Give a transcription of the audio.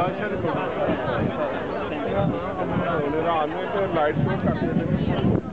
ਬਾਦਸ਼ਾਹ ਦੇ ਰਾਤ ਨੂੰ ਤੇ ਲਾਈਟ ਸ਼ੋ ਕਰਦੇ ਨੇ।